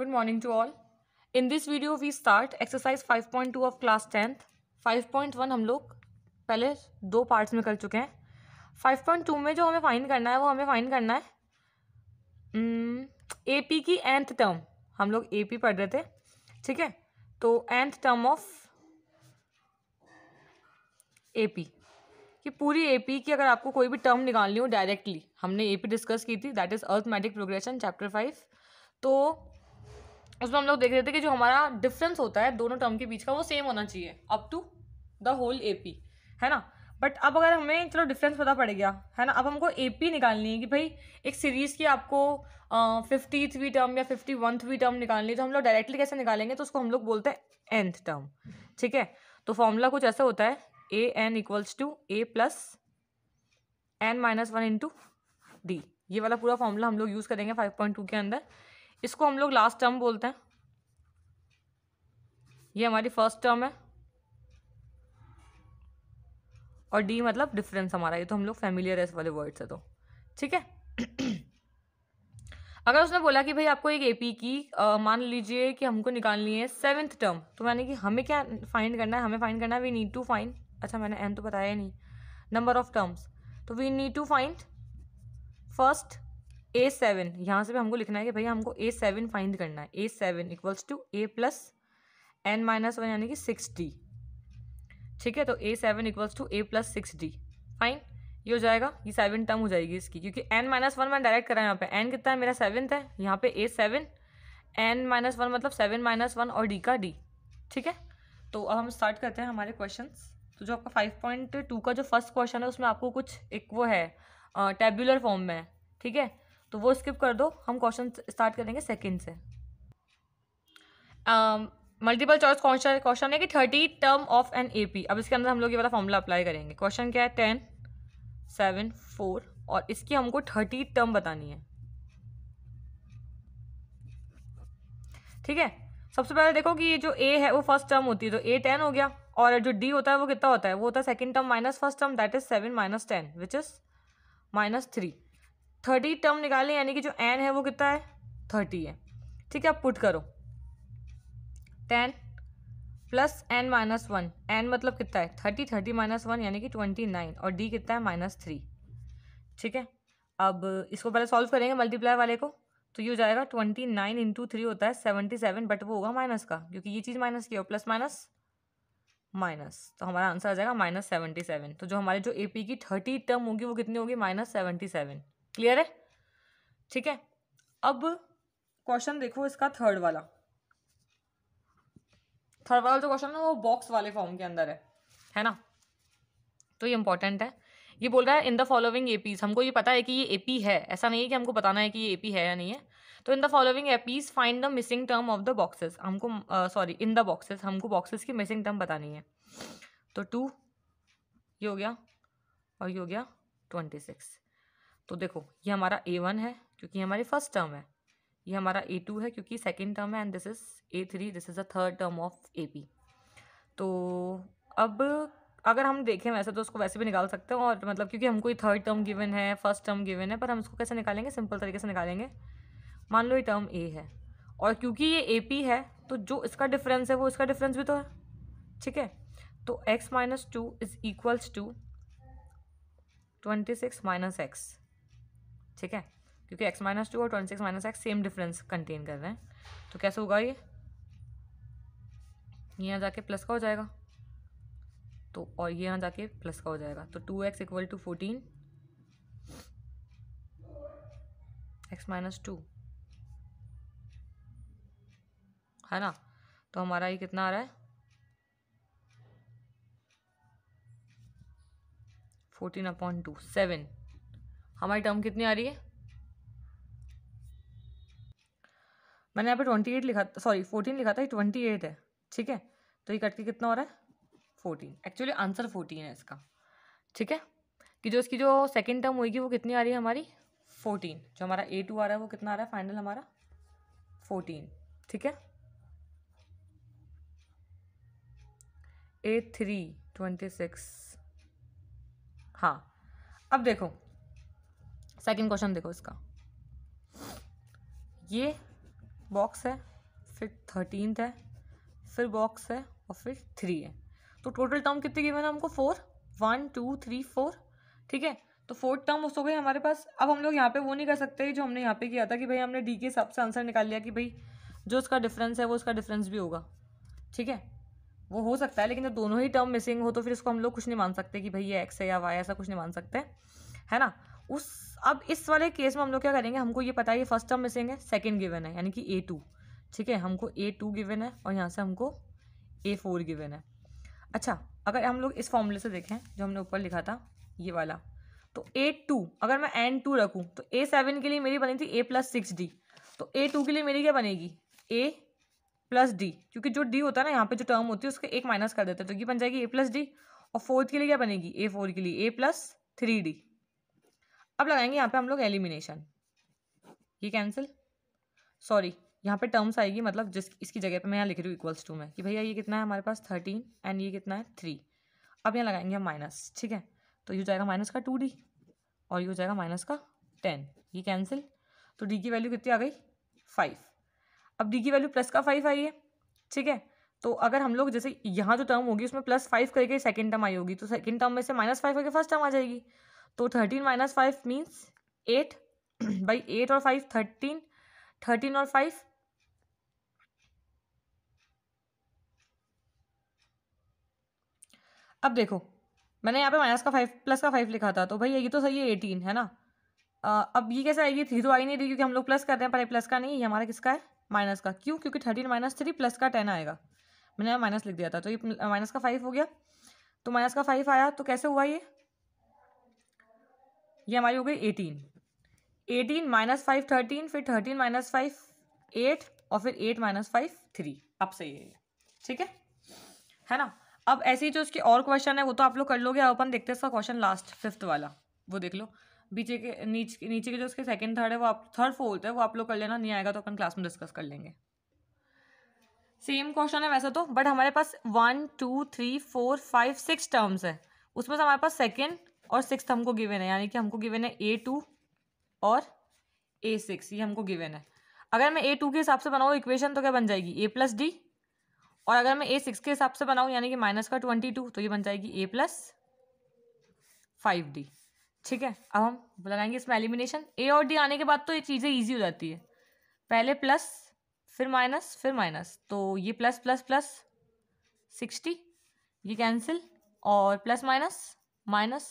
Good morning to all. In this video, we start exercise 5.2 of class 10th. 5.1 हम लोग पहले दो parts में कर चुके हैं। 5.2 में जो हमें फाइंड करना है, वो हमें फाइंड करना है। ए पी की एंथ टर्म हम लोग ए पी पढ़ रहे थे, ठीक है? तो nth term of A P कि पूरी ए पी की अगर आपको कोई भी टर्म निकालनी हो डायरेक्टली हमने ए पी डिस्कस की थी that is arithmetic progression chapter five तो उसमें हम लोग देख रहे थे कि जो हमारा डिफरेंस होता है दोनों टर्म के बीच का, वो सेम होना चाहिए up to the whole A P है ना? बट अब अगर हमें चलो डिफरेंस पता पड़ गया, है ना? अब हमको ए पी निकालनी है कि भाई एक सीरीज़ की आपको फिफ्टी टर्म या फिफ्टी वन टर्म निकालनी है तो हम लोग डायरेक्टली कैसे निकालेंगे? तो उसको हम लोग बोलते हैं एंथ टर्म ठीक है? तो फॉर्मूला कुछ ऐसा होता है a n equals to a plus n minus one into d ये वाला पूरा फॉर्मूला हम लोग यूज़ करेंगे फाइव पॉइंट टू के अंदर। इसको हम लोग लास्ट टर्म बोलते हैं। ये हमारी फ़र्स्ट टर्म है। और डी मतलब डिफरेंस हमारा ये तो हम लोग फैमिलियर है इस वाले वर्ड से तो। ठीक है? अगर उसने बोला कि भाई आपको एक एपी की आ, मान लीजिए कि हमको निकालनी है सेवेंथ टर्म तो मैंने कि हमें क्या फाइंड करना है? हमें फाइंड करना है वी नीड टू फाइंड अच्छा मैंने एन तो बताया नहीं। नंबर ऑफ़ टर्म्स तो we need to find first a seven यहाँ से भी हमको लिखना है कि भैया हमको ए सेवन फाइंड करना है। A seven equals to a plus n minus one यानी कि सिक्स डी ठीक है तो a seven equals to a plus six d fine ये हो जाएगा, ये सेवन टर्म हो जाएगी इसकी, क्योंकि एन माइनस वन मैंने डायरेक्ट करा यहाँ पे। एन कितना है? मेरा सेवन्थ है, यहाँ पे a seven n minus one मतलब सेवन माइनस वन और डी का डी ठीक है तो अब हम स्टार्ट करते हैं हमारे क्वेश्चन तो जो आपका फाइव पॉइंट टू का जो फ़र्स्ट क्वेश्चन है, उसमें आपको कुछ एक वो है टेबुलर फॉर्म में है। ठीक है तो वो स्किप कर दो, हम क्वेश्चन स्टार्ट करेंगे सेकेंड से। मल्टीपल चॉइस क्वेश्चन क्वेश्चन है कि thirty term of an A P अब इसके अंदर हम लोग ये वाला फॉर्मूला अप्लाई करेंगे। क्वेश्चन क्या है? टेन सेवन फोर और इसकी हमको थर्टी टर्म बतानी है। ठीक है? सबसे पहले देखो कि ये जो ए है, वो फ़र्स्ट टर्म होती है तो ए टेन हो गया और जो डी होता है, वो कितना होता है? वो होता है second term minus first term that is seven minus ten which is minus three thirty term निकालें, यानी कि जो एन है वो कितना है? थर्टी है। ठीक है, अब पुट करो। Ten plus n minus one. N मतलब कितना है? थर्टी थर्टी माइनस वन, यानी कि ट्वेंटी नाइन। और डी कितना है? Minus three. ठीक है, अब इसको पहले सॉल्व करेंगे मल्टीप्लाई वाले को तो ये हो जाएगा ट्वेंटी नाइन इंटू थ्री होता है सेवेंटी सेवन बट वो होगा माइनस का, क्योंकि ये चीज़ माइनस की हो प्लस माइनस माइनस तो हमारा आंसर आ जाएगा माइनस सेवेंटी सेवन तो जो हमारे जो ए पी की थर्टी टर्म होगी, वो कितनी होगी? माइनस सेवेंटी सेवन क्लियर है? ठीक है? अब क्वेश्चन देखो इसका थर्ड वाला। थर्ड वाला जो क्वेश्चन है वो बॉक्स वाले फॉर्म के अंदर है। है ना? तो ये इंपॉर्टेंट है। ये बोल रहा है इन द फॉलोइंग एपीज हमको ये पता है कि ये एपी है। ऐसा नहीं है कि हमको बताना है कि ये एपी है या नहीं है। तो in the following APs find the missing term of the boxes हमको सॉरी इन द बॉक्सेस हमको बॉक्सेस की मिसिंग टर्म बतानी है। तो टू ये हो गया और ये हो गया ट्वेंटी सिक्स तो देखो, ये हमारा ए वन है, क्योंकि हमारी फ़र्स्ट टर्म है। ये हमारा ए टू है, क्योंकि सेकेंड टर्म है and this is a three this is the third term of A P तो अब अगर हम देखें वैसे तो उसको वैसे भी निकाल सकते हैं, और मतलब क्योंकि हमको ये थर्ड टर्म गिवन है फ़र्स्ट टर्म गिवन है, पर हम इसको कैसे निकालेंगे? सिंपल तरीके से निकालेंगे। मान लो ये टर्म ए है, और क्योंकि ये ए पी है तो जो इसका डिफरेंस है, वो इसका डिफरेंस भी तो है। ठीक है? तो x minus two is equals to twenty six minus x ठीक है? क्योंकि एक्स माइनस टू और twenty six minus x same difference contain कर रहे हैं। तो कैसे होगा ये? यहाँ जाके प्लस का हो जाएगा। तो और ये यहाँ जाके प्लस का हो जाएगा। तो two x equal to fourteen x minus two है ना? तो हमारा ये कितना आ रहा है? फोर्टीन अपॉइंट टू सेवन हमारी टर्म कितनी आ रही है? मैंने यहाँ पे ट्वेंटी एट लिखा सॉरी फोर्टीन लिखा था, ये ट्वेंटी एट है, ठीक है? तो ये कट के कितना हो रहा है? फोर्टीन एक्चुअली आंसर फोर्टीन है इसका, ठीक है? कि जो इसकी जो सेकेंड टर्म होगी वो कितनी आ रही है हमारी? फोर्टीन जो हमारा ए टू आ रहा है, वो कितना आ रहा है? फाइनल हमारा फोर्टीन ठीक है? ए थ्री ट्वेंटी सिक्स हाँ अब देखो सेकंड क्वेश्चन देखो इसका। ये बॉक्स है, फिर थर्टीनथ है, फिर बॉक्स है और फिर थ्री है। तो टोटल टर्म कितने गिवन है हमको? Four one two three four ठीक है? तो फोर्थ टर्म हो गई हमारे पास। अब हम लोग यहाँ पे वो नहीं कर सकते जो हमने यहाँ पे किया था कि भाई हमने डी के हिसाब से आंसर निकाल लिया कि भाई जो उसका डिफरेंस है, वो उसका डिफरेंस भी होगा। ठीक है? वो हो सकता है, लेकिन जब दोनों ही टर्म मिसिंग हो तो फिर इसको हम लोग कुछ नहीं मान सकते कि भाई ये एक्स है या वाई ऐसा कुछ नहीं मान सकते। है ना? उस, अब इस वाले केस में हम लोग क्या करेंगे? हमको ये पता है ये फ़र्स्ट टर्म मिसिंग है सेकेंड गिवन है, यानी कि ए टू ठीक है? हमको ए टू गिवन है और यहाँ से हमको ए फोर गिवन है। अच्छा अगर हम लोग इस फॉर्मूले से देखें, जो हमने ऊपर लिखा था, ये वाला तो ए टू अगर मैं एन टू रखूँ तो ए सेवन के लिए मेरी बनी थी ए प्लस सिक्स डी तो ए टू के लिए मेरी क्या बनेगी? ए प्लस डी क्योंकि जो डी होता है ना, यहाँ पे जो टर्म होती है, उसके एक माइनस कर देते हैं तो ये बन जाएगी ए प्लस डी और फोर्थ के लिए क्या बनेगी? ए फोर के लिए ए प्लस थ्री डी अब लगाएँगे यहाँ पे हम लोग एलिमिनेशन ये कैंसिल सॉरी यहाँ पे टर्म्स आएगी मतलब जिस, इसकी जगह पे मैं यहाँ लिख रही हूँ इक्वल्स टू में कि भैया ये कितना है हमारे पास? थर्टीन एंड ये कितना है? थ्री अब यहाँ लगाएँगे हम माइनस ठीक है? तो ये हो जाएगा माइनस का टू डी और ये हो जाएगा माइनस का टेन ये कैंसिल तो डी की वैल्यू कितनी आ गई? फाइव अब डी की वैल्यू प्लस का फाइव आई है, ठीक है? तो अगर हम लोग जैसे यहाँ जो टर्म होगी, उसमें प्लस फाइव करके सेकेंड टर्म आई होगी तो सेकेंड टर्म में से माइनस फाइव करके फ़र्स्ट टर्म आ जाएगी. तो thirteen minus five means eight by eight और फाइव थर्टीन थर्टीन और फाइव अब देखो मैंने यहाँ पे माइनस का फाइव प्लस का फाइव लिखा था तो भाई ये तो सही है एटीन है ना? आ, अब ये कैसे आएगी? थ्री तो आई नहीं रही क्योंकि हम लोग प्लस कर रहे हैं पर प्लस का नहीं ये हमारा किसका है? माइनस का। क्यों? क्योंकि थर्टीन माइनस थ्री प्लस का टेन आएगा। मैंने माइनस लिख दिया था तो ये माइनस का फाइव हो गया। तो माइनस का फाइव आया तो कैसे हुआ ये? ये हमारी हो गई eighteen eighteen minus five thirteen फिर थर्टीन माइनस फाइव एट और फिर एट माइनस फाइव थ्री अब सही है ठीक है? है ना? अब ऐसे ही जो उसके और क्वेश्चन है, वो तो आप लोग कर लोगे। अपन देखते हैं इसका क्वेश्चन लास्ट फिफ्थ वाला। वो देख लो। बीचे के, नीचे नीचे के जो उसके सेकंड थर्ड है, वो आप थर्ड फोर्थ है, वो आप लोग कर लेना। नहीं आएगा तो अपन क्लास में डिस्कस कर लेंगे। सेम क्वेश्चन है वैसे तो बट हमारे पास one two three four five six terms है। उसमें से हमारे पास सेकेंड और सिक्स हमको गिवन है, यानी कि हमको गिवन है ए टू और ए सिक्स ये हमको गिवन है। अगर मैं ए टू के हिसाब से बनाऊँ इक्वेशन तो क्या बन जाएगी? ए प्लस डी और अगर मैं ए सिक्स के हिसाब से बनाऊँ, यानी कि माइनस का ट्वेंटी टू तो ये बन जाएगी ए प्लस फाइव डी ठीक है? अब हम लगाएँगे इसमें एलिमिनेशन ए और डी आने के बाद तो ये चीज़ें ईजी हो जाती है। पहले प्लस फिर माइनस फिर माइनस तो ये प्लस प्लस प्लस सिक्सटी ये कैंसिल और plus minus minus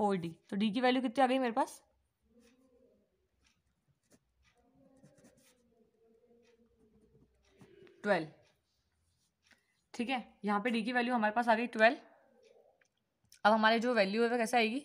four d. तो डी की वैल्यू कितनी आ गई मेरे पास? ट्वेल्व। ठीक है, यहाँ पे डी की वैल्यू हमारे पास आ गई ट्वेल्व। अब हमारे जो वैल्यू है वो कैसे आएगी?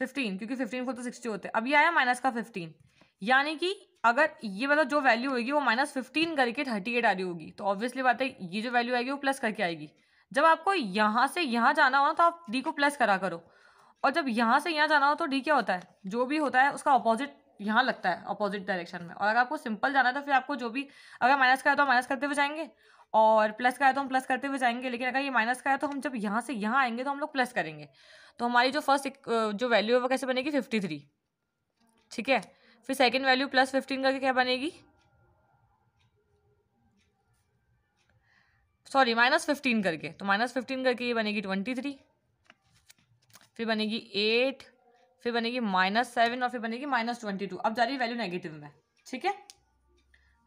फिफ्टीन, क्योंकि फिफ्टीन फोर तो सिक्सटी होते हैं। अब ये आया माइनस का फिफ्टीन। यानी कि अगर ये मतलब जो वैल्यू होगी वो माइनस फिफ्टीन करके थर्टी एट आ रही होगी। तो ऑब्वियसली बात है, ये जो वैल्यू आएगी वो प्लस करके आएगी। जब आपको यहाँ से यहाँ जाना हो ना तो आप डी को प्लस करा करो। और जब यहाँ से यहाँ जाना हो तो डी क्या होता है? जो भी होता है, उसका अपोजिट यहाँ लगता है अपोजिट डायरेक्शन में। और अगर आपको सिंपल जाना है तो फिर आपको जो भी, अगर माइनस का है तो माइनस करते हुए जाएँगे। और प्लस का है तो हम प्लस करते हुए जाएँगे। लेकिन अगर ये माइनस का है तो हम जब यहाँ से यहाँ आएँगे तो हम लोग प्लस करेंगे। तो हमारी जो फ़र्स्ट जो वैल्यू है, वो कैसे बनेगी? फिफ्टी थ्री ठीक है? फिर सेकेंड वैल्यू प्लस फिफ्टीन करके क्या बनेगी? सॉरी माइनस फिफ्टीन करके। तो माइनस फिफ्टीन करके ये बनेगी ट्वेंटी थ्री फिर बनेगी एट फिर बनेगी माइनस सेवन और फिर बनेगी माइनस ट्वेंटी टू अब जा रही वैल्यू नेगेटिव में, ठीक है?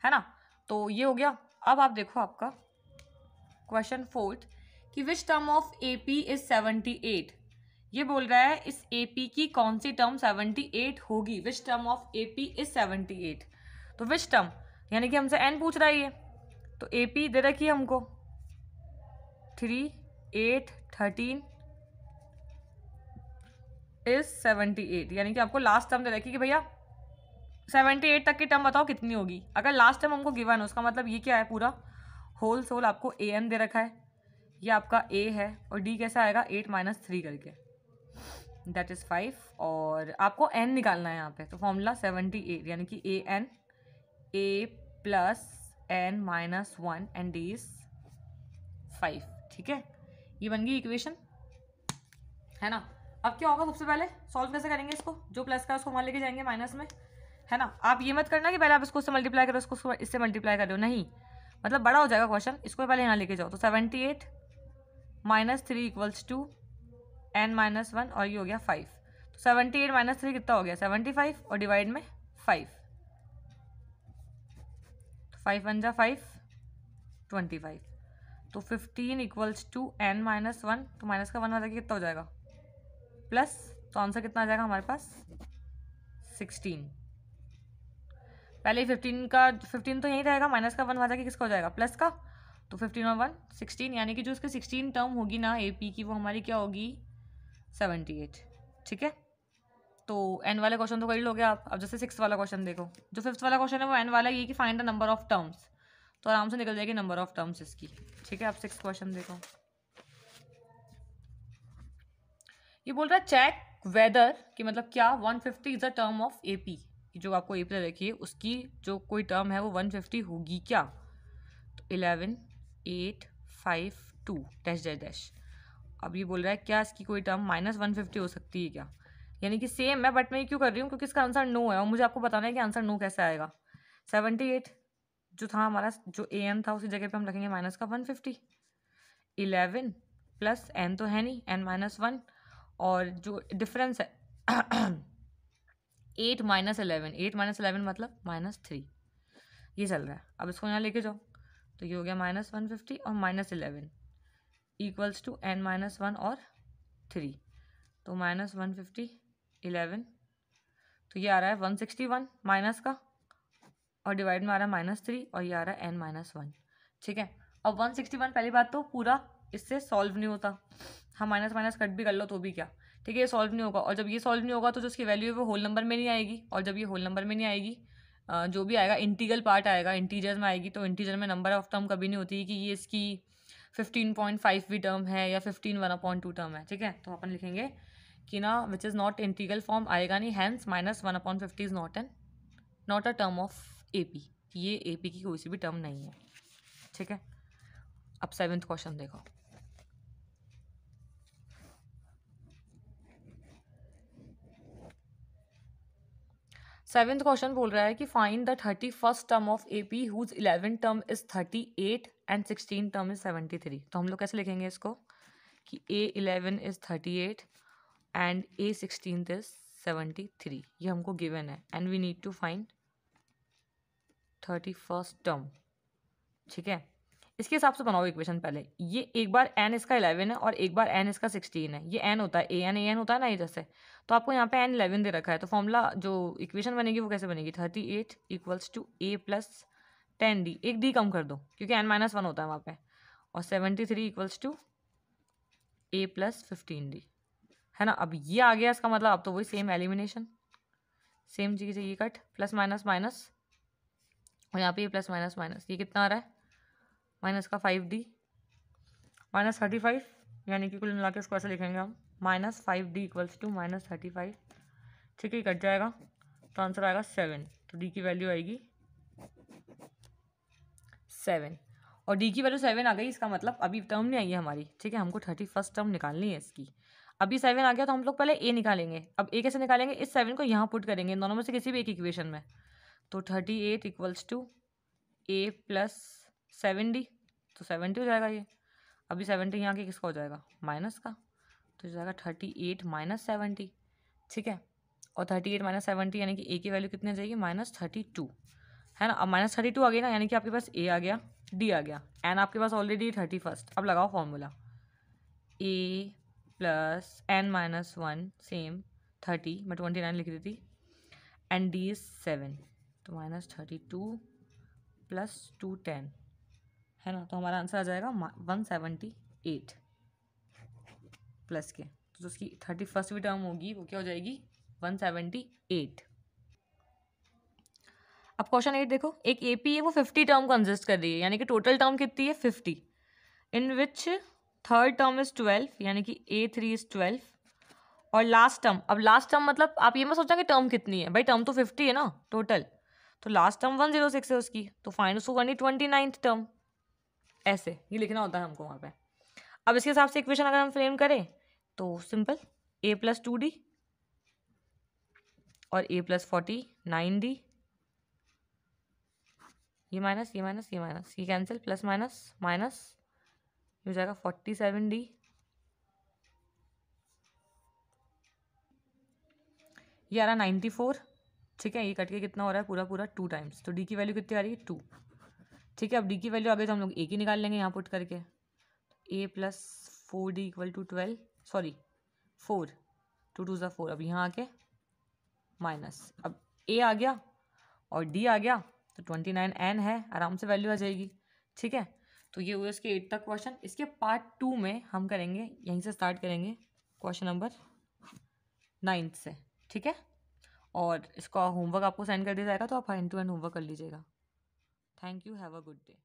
है ना? तो ये हो गया। अब आप देखो आपका क्वेश्चन फोर्थ कि which term of A P is seventy eight ये बोल रहा है, इस ए पी की कौन सी टर्म सेवेंटी एट होगी? Which term of A P is seventy eight तो विच टर्म यानी कि हमसे एन पूछ रहा है ये। तो ए पी दे रखी है हमको। Three, eight, thirteen is seventy eight यानी कि आपको लास्ट टर्म दे रखी कि भैया सेवेंटी एट तक की टर्म बताओ कितनी होगी। अगर लास्ट टर्म हमको गिवन है, उसका मतलब ये क्या है पूरा? होल सोल आपको ए एन दे रखा है। ये आपका ए है और डी कैसा आएगा? एट माइनस थ्री करके। दैट इज़ फाइव और आपको एन निकालना है यहाँ पे। तो फॉर्मूला सेवेंटी एट यानी कि a n a plus n minus one and d is five ठीक है? ये बन गई इक्वेशन है ना? अब क्या होगा सबसे पहले? सॉल्व कैसे करेंगे इसको? जो प्लस का उसको वहाँ लेके जाएँगे माइनस में, है ना? आप ये मत करना कि पहले आप इसको उससे मल्टीप्लाई करो, इसको इससे मल्टीप्लाई करो नहीं। मतलब बड़ा हो जाएगा क्वेश्चन इसको पहले यहाँ लेके जाओ। तो seventy eight minus three equals to n minus one और ये हो गया फाइव तो सेवेंटी एट माइनस थ्री कितना हो गया? सेवेंटी फाइव और डिवाइड में फाइव तो फाइव वन जा फाइव ट्वेंटी फाइव तो fifteen equals to n minus one तो माइनस का वन जाएगा, कितना हो जाएगा? प्लस तो आंसर कितना आ जाएगा हमारे पास? सिक्सटीन पहले फिफ्टीन का फिफ्टीन तो यहीं रहेगा माइनस का वन जाएगा, किसका हो जाएगा? प्लस का? तो फिफ्टीन और वन सिक्सटीन यानी कि जो इसकी सिक्सटीन टर्म होगी ना ए पी की, वो हमारी क्या होगी? सेवेंटी एट ठीक है? तो एन वाले क्वेश्चन तो कर लोगे आप। अब जैसे सिक्स वाला क्वेश्चन देखो। जो फिफ्थ वाला क्वेश्चन है, वो एन वाला ये कि find the number of terms तो आराम से निकल जाएगी नंबर ऑफ़ टर्म्स इसकी। ठीक है, आप सिक्स क्वेश्चन देखो। ये बोल रहा है चेक वेदर कि मतलब क्या 150 is a term of AP जो आपको ए पे रखी है, उसकी जो कोई टर्म है वो 150 होगी क्या? तो eleven eight five two dash dash dash अब ये बोल रहा है, क्या इसकी कोई टर्म माइनस वन फिफ्टी हो सकती है क्या? यानी कि सेम है बट मैं ये क्यों कर रही हूँ? क्योंकि इसका आंसर नो है और मुझे आपको बताना है कि आंसर नो कैसे आएगा। सेवेंटी एट जो था हमारा, जो ए एन था उसी जगह पे हम रखेंगे माइनस का one fifty eleven plus n तो है नहीं एन माइनस वन और जो डिफरेंस है eight minus eleven eight minus eleven मतलब माइनस थ्री ये चल रहा है। अब इसको यहाँ लेके जाओ। तो ये हो गया माइनस वन फिफ्टी और minus eleven equals to n minus one और थ्री तो माइनस वन फिफ्टी इलेवन तो ये आ रहा है वन सिक्सटी वन माइनस का। और डिवाइड में आ रहा है माइनस थ्री और ये आ रहा है एन माइनस वन। ठीक है? अब वन सिक्सटी वन पहली बात तो पूरा इससे सॉल्व नहीं होता। हाँ माइनस माइनस कट भी कर लो तो भी क्या? ठीक है, ये सॉल्व नहीं होगा। और जब ये सॉल्व नहीं होगा तो जो उसकी वैल्यू है वो होल नंबर में नहीं आएगी। और जब ये होल नंबर में नहीं आएगी जो भी आएगा इंटीगल पार्ट आएगा इंटीजर में आएगी तो इंटीजर में नंबर ऑफ़ टर्म कभी नहीं होती कि ये इसकी फिफ्टीन पॉइंट फाइव भी टर्म है या fifteen one appoint two term है। ठीक है? तो अपन लिखेंगे कि ना which is not integral form आएगा नहीं। Hence minus one appoint fifty is not an not a term of A P ये ए पी की कोई सी भी टर्म नहीं है, ठीक है? अब सेवेंथ क्वेश्चन देखो। सेवेंथ क्वेश्चन बोल रहा है कि find the thirty first term of A P whose eleven term is thirty eight and sixteen term is seventy three तो हम लोग कैसे लिखेंगे इसको? कि A eleven is thirty eight and A sixteen is seventy three ये हमको given है and we need to find thirty first term. ठीक है? इसके हिसाब से बनाओ इक्वेशन पहले। ये एक बार एन इसका इलेवन है और एक बार एन इसका सिक्सटीन है। ये एन होता है। ए एन ए एन होता है ना ये जैसे। तो आपको यहाँ पे एन इलेवन दे रखा है। तो फॉर्मूला जो इक्वेशन बनेगी वो कैसे बनेगी? Thirty eight equals to a plus ten d एक डी कम कर दो, क्योंकि एन माइनस वन होता है वहाँ पे। और seventy three equals to a plus fifteen d है ना? अब ये आ गया इसका मतलब। अब तो वही सेम एलिमिनेशन सेम चीज़ है, ये कट प्लस माइनस माइनस और यहाँ पे ये प्लस माइनस माइनस ये कितना आ रहा है? माइनस का five d minus thirty five यानी कि कुल मिला के इसको ऐसे लिखेंगे हम। Minus five d equals to minus thirty five ठीक है कट जाएगा। तो आंसर आएगा सेवन तो डी की वैल्यू आएगी सेवन और डी की वैल्यू सेवन आ गई, इसका मतलब अभी टर्म नहीं आई है हमारी। ठीक है, हमको थर्टी फ़र्स्ट टर्म निकालनी है इसकी। अभी सेवन आ गया तो हम लोग पहले ए निकालेंगे। अब ए कैसे निकालेंगे? इस सेवन को यहाँ पुट करेंगे। दोनों में से किसी भी एक इक्वेशन में। तो thirty eight equals to a plus seven d तो सेवेंटी हो जाएगा ये। अभी सेवेंटी यहाँ के किसका हो जाएगा? माइनस का। तो हो जाएगा थर्टी एट माइनस सेवेंटी ठीक है? और थर्टी एट माइनस सेवेंटी यानी कि ए की वैल्यू कितनी आ जाएगी? माइनस थर्टी टू है ना? अब माइनस थर्टी टू आ गई ना, यानी कि आपके पास ए आ गया डी आ गया एन आपके पास ऑलरेडी थर्टी फ़र्स्ट अब लगाओ formula a plus n minus one same thirty मैं ट्वेंटी नाइन लिख दी थी एंड डी इज़ सेवन तो minus thirty two plus two ten है ना? तो हमारा आंसर आ जाएगा वन सेवेंटी एट प्लस के। तो उसकी थर्टी फ़र्स्ट भी टर्म होगी, वो क्या हो जाएगी? वन सेवेंटी एट अब क्वेश्चन एट देखो। एक ए पी है, वो फिफ्टी टर्म कंजिस्ट कर रही है। यानी कि टोटल टर्म कितनी है? Fifty in which third term is twelve यानी कि ए थ्री इज़ ट्वेल्व और लास्ट टर्म अब लास्ट टर्म मतलब आप ये मत सोचा कि टर्म कितनी है। भाई टर्म तो फिफ्टी है ना टोटल तो last term one zero six है उसकी तो फाइन उसको करनी ट्वेंटी नाइन्थ टर्म ऐसे, ये लिखना होता है हमको वहाँ पे। अब इसके हिसाब से इक्वेशन अगर हम फ्रेम करें तो simple a plus two d और a plus forty nine d ये माइनस ये माइनस ये माइनस ये कैंसिल प्लस माइनस माइनस हो जाएगा फोर्टी सेवन डी ये आ रहा नाइन्टी फोर ठीक है, ये कट के कितना हो रहा है? पूरा पूरा टू टाइम्स तो डी की वैल्यू कितनी आ रही है? टू ठीक है, अब डी की वैल्यू आ गई तो हम लोग ए की निकाल लेंगे यहाँ पुट करके. A plus four d equal to twelve sorry four two two ज़ा फोर अब यहाँ आके माइनस अब ए आ गया और डी आ गया तो ट्वेंटी नाइन एन है, आराम से वैल्यू आ जाएगी. ठीक है तो ये हुआ इसके एट तक क्वेश्चन इसके पार्ट टू में हम करेंगे, यहीं से स्टार्ट करेंगे क्वेश्चन नंबर नाइन्थ से. ठीक है? और इसका होमवर्क आपको सेंड कर दिया जाएगा तो आप हैंड टू हैंड होमवर्क कर लीजिएगा। Thank you have a good day